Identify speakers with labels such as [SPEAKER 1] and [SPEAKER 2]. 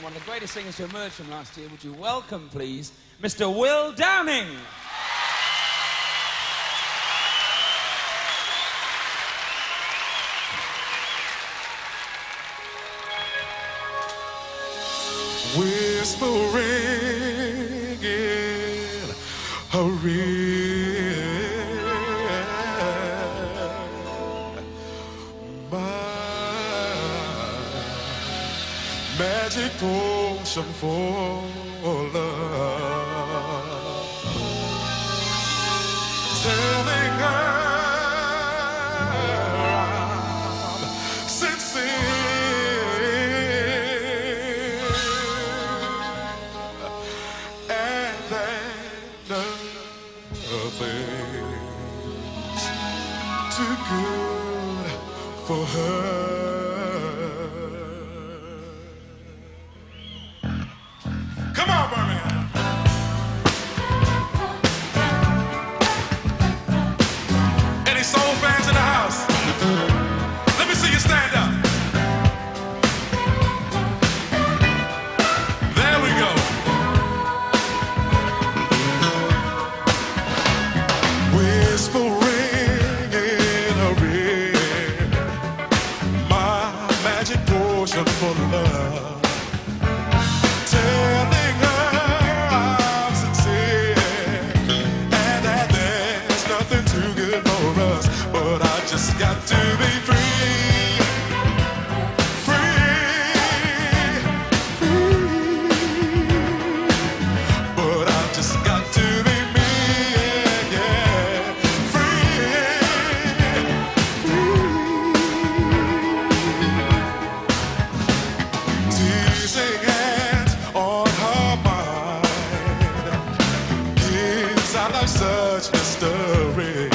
[SPEAKER 1] one of the greatest singers to emerge from last year. Would you welcome, please, Mr. Will Downing?
[SPEAKER 2] whispering in a real magic potion for love telling her I'm sincere and that nothing's too good for her. just got to be free. Free. Free. But I just got to be me. Yeah. yeah. Free. Free. Teasing hands on her mind. Gives our life such mystery.